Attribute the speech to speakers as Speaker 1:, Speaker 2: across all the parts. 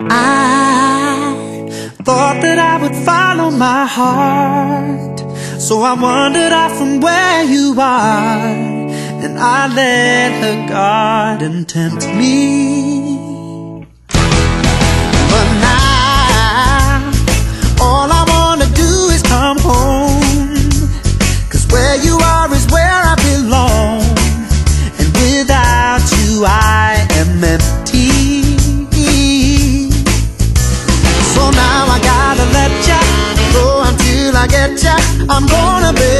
Speaker 1: I thought that I would follow my heart. So I wandered off from where you are. And I let her garden tempt me. I'm gonna be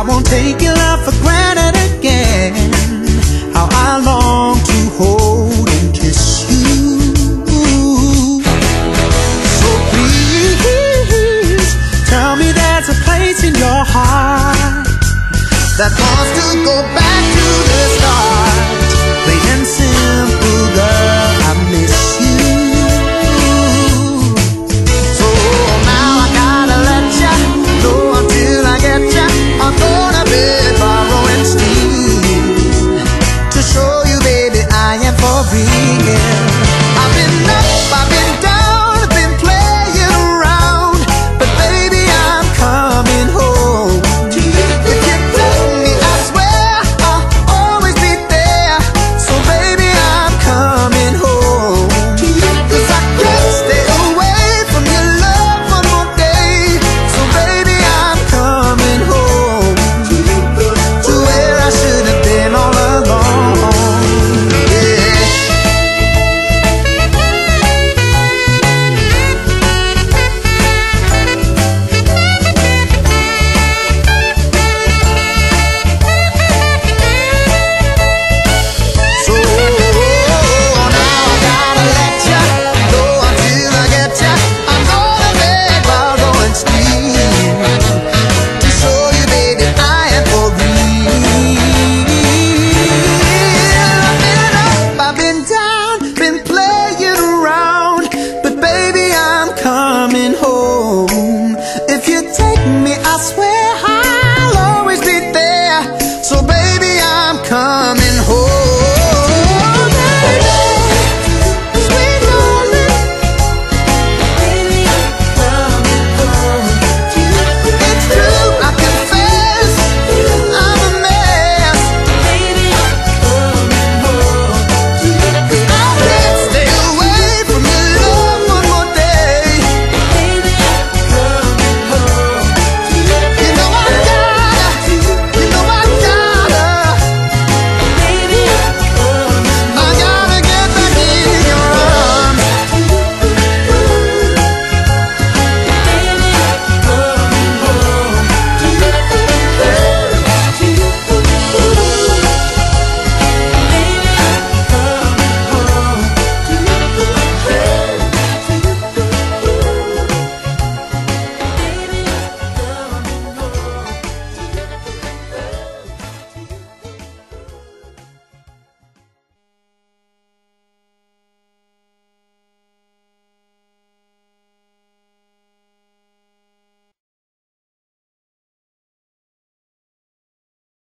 Speaker 1: I won't take your love for granted again. How I long to hold and kiss you. So please, tell me there's a place in your heart That wants to go back to the start.